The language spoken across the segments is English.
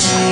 Thank.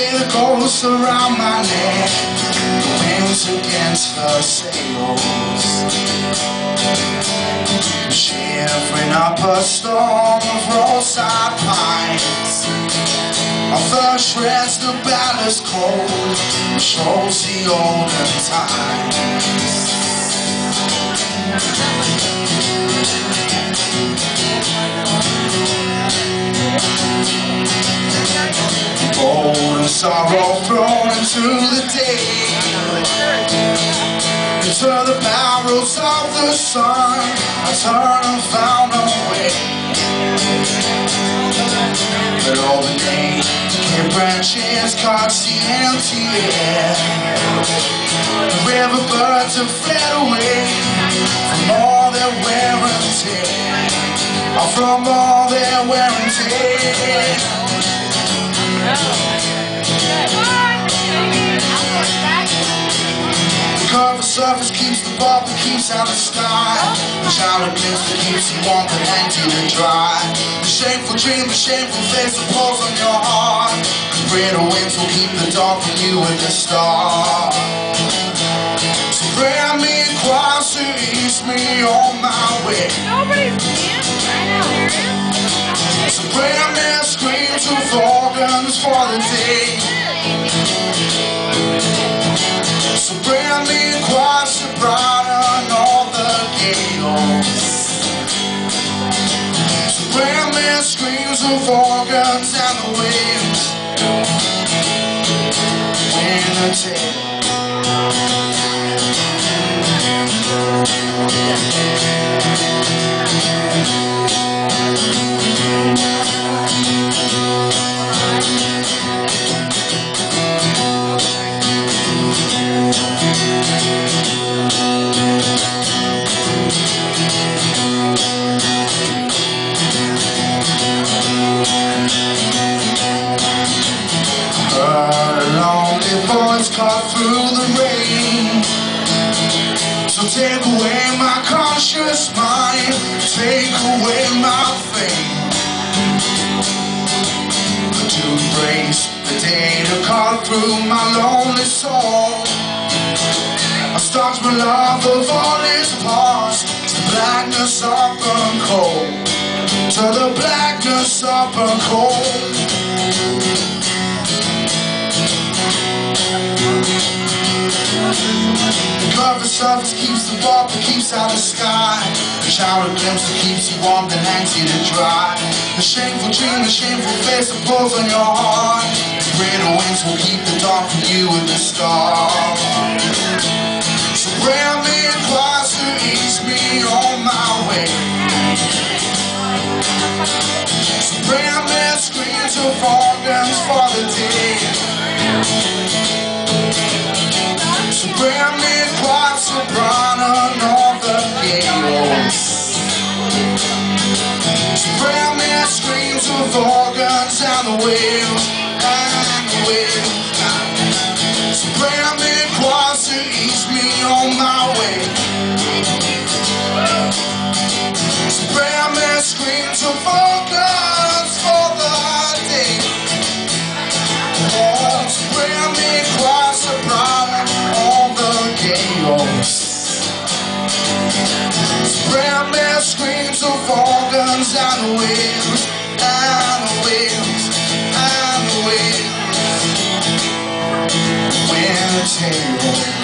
Suspended ghosts around my neck. The winds against the sails. Shivering up a storm of roadside pines. Of the shreds the ballast cold. Shows the olden times sorrow thrown into the day Into the barrels of the sun. I turn and found a way. But all the naked branches cuts the empty air. The river birds have fled away From all their wear and tear. From all cover keeps the bubble, keeps out the sky. The shower glimpse that keeps you warm and hangs you to dry. The shameful dream, the shameful face that pulls on your heart. The brittle winds will keep the dark from you and the stars. So bring me across to ease me on my way. Nobody's here. I know there is. So bring me a scream to organs for the day screams of organs and the waves Winter tale Heard call through the rain. So take away my conscious mind. Take away my fame To embrace the day to call through my lonely soul. I start my love of all its parts. To the blackness of burn cold. To the blackness of burn cold Surface keeps the bubble, keeps out the sky. The shower glimpse that keeps you warm, then hangs you to dry. The shameful dream, the shameful face that pulls on your heart. The brittle winds will keep the dark from you and the stars. So bring me across to ease me on my way. So bring me screams of organs for the day. So bring me guns down the wheel. material